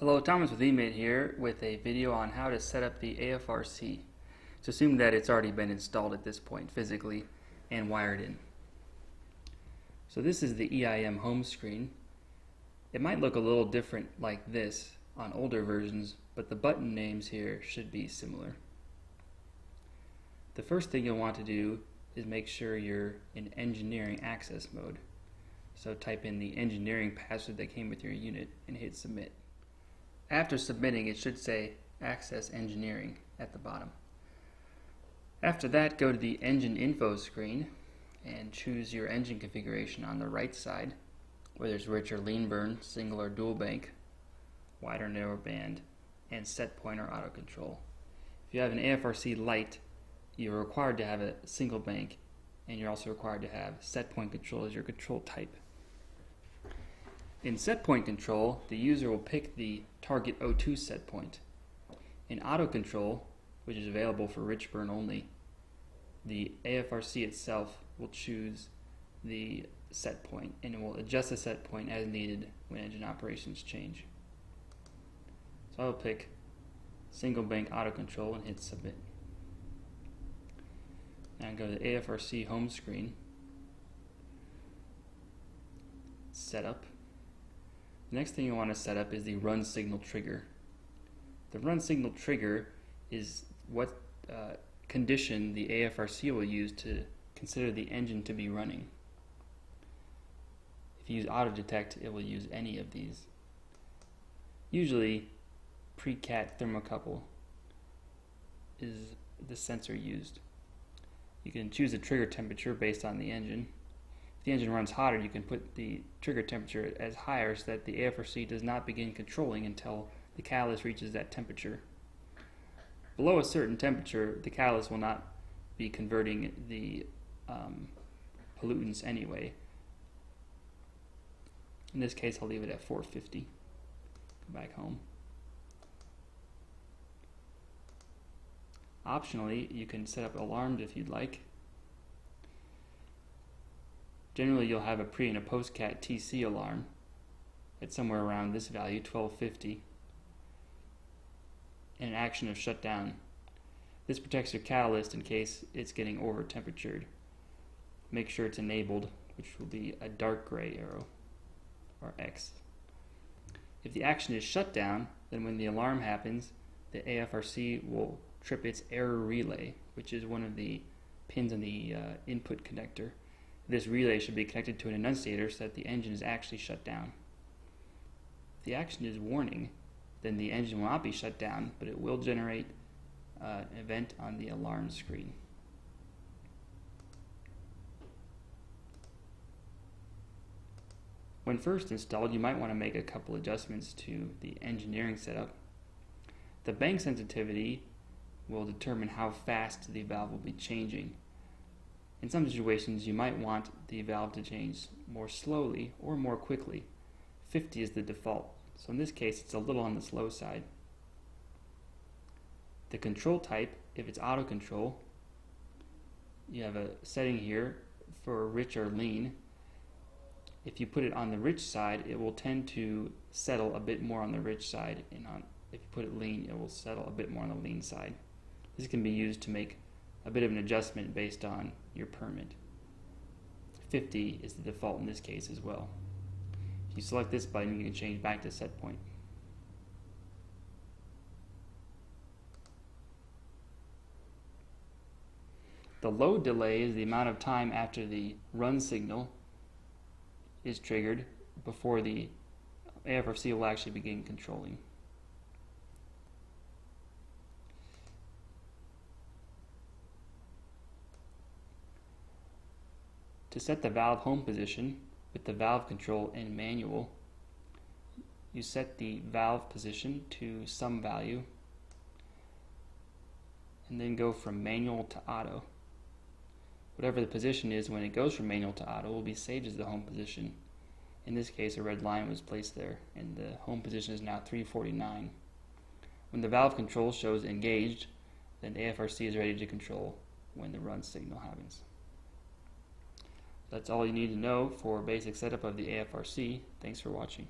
Hello, Thomas with EMIT here with a video on how to set up the AFRC. Let's assume that it's already been installed at this point physically and wired in. So this is the EIM home screen. It might look a little different like this on older versions, but the button names here should be similar. The first thing you'll want to do is make sure you're in engineering access mode. So type in the engineering password that came with your unit and hit submit. After submitting, it should say Access Engineering at the bottom. After that, go to the Engine Info screen and choose your engine configuration on the right side, where there's rich or lean burn, single or dual bank, wide or narrow band, and set point or auto control. If you have an AFRC light, you're required to have a single bank, and you're also required to have set point control as your control type. In set point control, the user will pick the target O2 set point. In auto control, which is available for rich burn only, the AFRC itself will choose the set point and it will adjust the set point as needed when engine operations change. So I'll pick single bank auto control and hit submit. Now go to the AFRC home screen, setup, the next thing you want to set up is the run signal trigger. The run signal trigger is what uh, condition the AFRC will use to consider the engine to be running. If you use auto detect, it will use any of these. Usually, pre-cat thermocouple is the sensor used. You can choose the trigger temperature based on the engine the engine runs hotter, you can put the trigger temperature as higher so that the AFRC does not begin controlling until the catalyst reaches that temperature. Below a certain temperature, the catalyst will not be converting the um, pollutants anyway. In this case, I'll leave it at 450. Go back home. Optionally, you can set up alarms if you'd like. Generally, you'll have a pre and a post cat TC alarm at somewhere around this value, 1250, and an action of shutdown. This protects your catalyst in case it's getting over temperatured. Make sure it's enabled, which will be a dark gray arrow, or X. If the action is shut down, then when the alarm happens, the AFRC will trip its error relay, which is one of the pins on the uh, input connector. This relay should be connected to an annunciator so that the engine is actually shut down. If the action is warning, then the engine will not be shut down, but it will generate uh, an event on the alarm screen. When first installed, you might want to make a couple adjustments to the engineering setup. The bank sensitivity will determine how fast the valve will be changing. In some situations, you might want the valve to change more slowly or more quickly. 50 is the default, so in this case it's a little on the slow side. The control type, if it's auto control, you have a setting here for rich or lean. If you put it on the rich side, it will tend to settle a bit more on the rich side, and on, if you put it lean, it will settle a bit more on the lean side. This can be used to make a bit of an adjustment based on your permit. 50 is the default in this case as well. If you select this button, you can change back to set point. The load delay is the amount of time after the run signal is triggered before the AFRC will actually begin controlling. To set the valve home position with the valve control in manual, you set the valve position to some value and then go from manual to auto. Whatever the position is when it goes from manual to auto will be saved as the home position. In this case, a red line was placed there, and the home position is now 349. When the valve control shows engaged, then AFRC is ready to control when the run signal happens. That's all you need to know for basic setup of the AFRC. Thanks for watching.